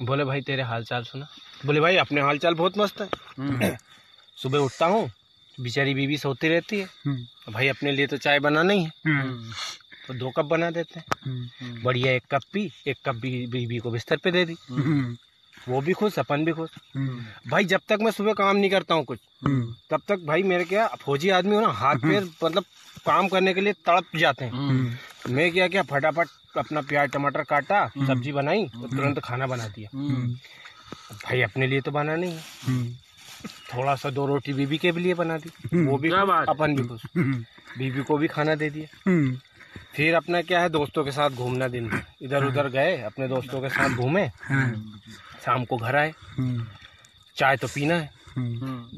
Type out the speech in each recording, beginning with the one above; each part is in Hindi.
बोले भाई तेरे हाल चाल सुना। बोले भाई अपने हाल चाल बहुत मस्त है। सुबह उठता हूँ बेचारी बीवी सोती रहती है। तो भाई अपने लिए तो चाय बनाना ही। है तो दो कप बना देते हैं। बढ़िया एक कप पी एक कप बीवी को बिस्तर पे दे दी। वो भी खुश अपन भी खुश। भाई जब तक मैं सुबह काम नहीं करता हूँ कुछ तब तक भाई मेरे क्या फौजी आदमी हो ना हाथ पैर मतलब काम करने के लिए तड़प जाते हैं। मैं क्या क्या फटाफट अपना प्याज टमाटर काटा सब्ज़ी बनाई तो तुरंत खाना बना दिया। भाई अपने लिए तो बना नहीं। है थोड़ा सा दो रोटी बीबी के लिए बना दी। वो भी क्या खुश, बात? अपन भी खुश। बीबी को भी खाना दे दिया। फिर अपना क्या है दोस्तों के साथ घूमना दिन इधर उधर गए अपने दोस्तों के साथ घूमे। शाम को घर आए। चाय तो पीना है।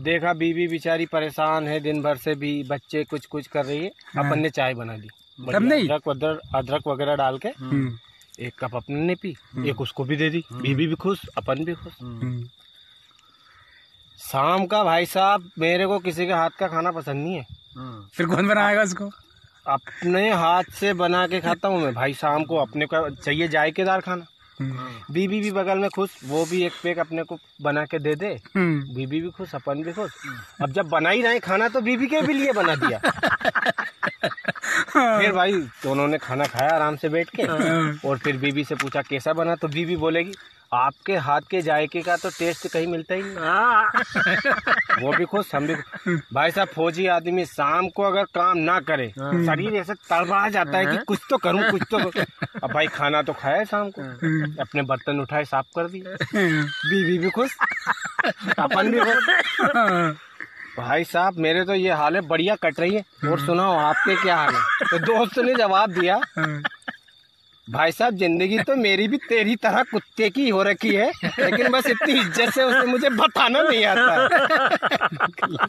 देखा बीवी बेचारी परेशान है दिन भर से भी बच्चे कुछ कुछ कर रही है। अपन ने चाय बना दी। बढ़िया नहीं? अदरक अदरक वगैरह डाल के एक कप अपने ने पी एक उसको भी दे दी बीबी भी खुश अपन भी खुश। शाम का भाई साहब मेरे को किसी के हाथ का खाना पसंद नहीं है। फिर कौन बनाएगा उसको? अपने हाथ से बना के खाता हूँ मैं। भाई शाम को अपने को चाहिए जायकेदार खाना। बीबी भी बगल में खुश वो भी एक पेक अपने को बना के दे दे। बीबी भी खुश अपन भी खुश। अब जब बना ही रहे खाना तो बीबी के भी लिए बना दिया। फिर भाई दोनों ने खाना खाया आराम से बैठ के और फिर बीबी से पूछा कैसा बना? तो बीबी बोलेगी आपके हाथ के जायके का तो टेस्ट कहीं मिलता ही नहीं। वो भी खुश हम भी भाई साहब फौजी आदमी शाम को अगर काम ना करे शरीर ऐसे तड़बा जाता है कि कुछ तो करूँ कुछ तो। अब भाई खाना तो खाया है शाम को। अपने बर्तन उठाए साफ़ कर दिए। बीवी भी खुश। अपन भी खुश। भाई साहब मेरे तो ये हाल है बढ़िया कट रही है। और सुनाओ आपके क्या हाल है? तो दोस्त ने जवाब दिया भाई साहब ज़िंदगी तो मेरी भी तेरी तरह कुत्ते की हो रखी है लेकिन बस इतनी इज़्ज़त से उसे मुझे बताना नहीं आता